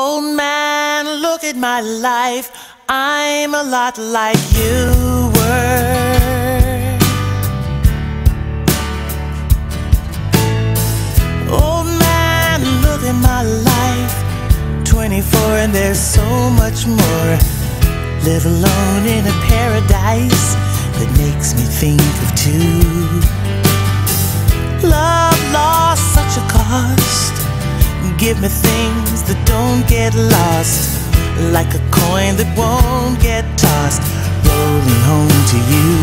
Old man, look at my life. I'm a lot like you were. Old man, look at my life. 24 and there's so much more. Live alone in a paradise that makes me think of two. Love cost. Give me things that don't get lost. Like a coin that won't get tossed. Rolling home to you.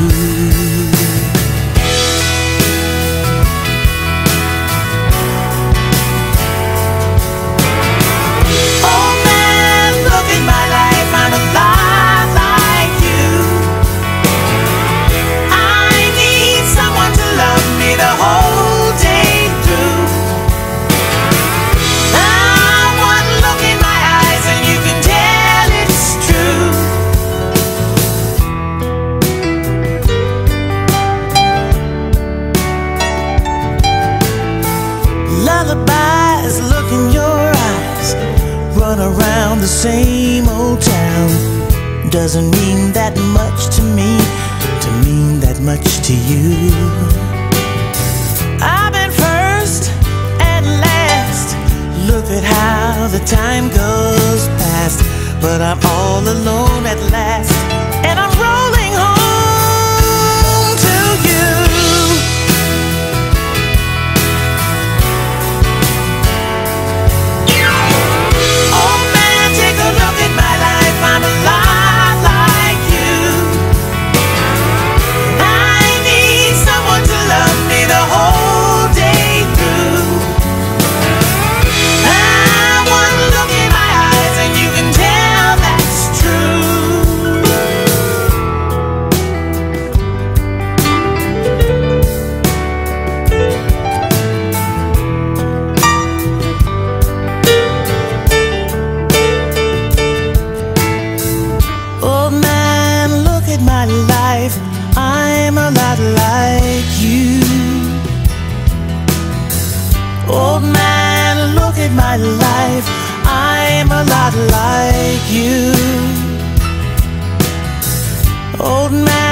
Lullabies look in your eyes. Run around the same old town. Doesn't mean that much to me, to mean that much to you. I've been first and last. Look at how the time goes past. But I'm all alone at last. Life. I'm a lot like you. Old man, look at my life. I'm a lot like you. Old man.